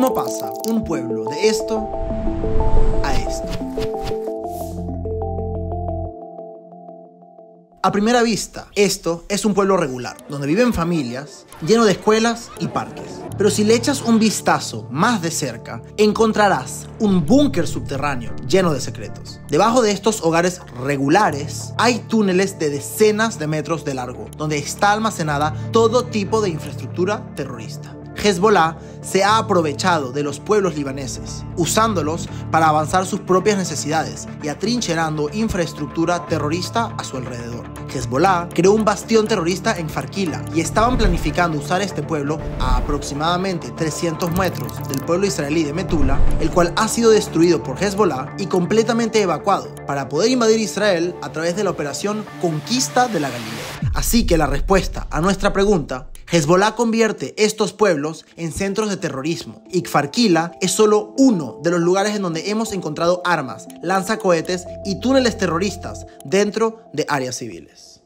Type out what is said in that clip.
¿Cómo pasa un pueblo de esto a esto? A primera vista, esto es un pueblo regular, donde viven familias, lleno de escuelas y parques. Pero si le echas un vistazo más de cerca, encontrarás un búnker subterráneo lleno de secretos. Debajo de estos hogares regulares hay túneles de decenas de metros de largo, donde está almacenada todo tipo de infraestructura terrorista. Hezbollah se ha aprovechado de los pueblos libaneses, usándolos para avanzar sus propias necesidades y atrincherando infraestructura terrorista a su alrededor. Hezbollah creó un bastión terrorista en Farkila y estaban planificando usar este pueblo a aproximadamente 300 metros del pueblo israelí de Metula, el cual ha sido destruido por Hezbollah y completamente evacuado para poder invadir Israel a través de la operación Conquista de la Galilea. Así que la respuesta a nuestra pregunta Hezbollah convierte estos pueblos en centros de terrorismo y Kfarkila es solo uno de los lugares en donde hemos encontrado armas, lanzacohetes y túneles terroristas dentro de áreas civiles.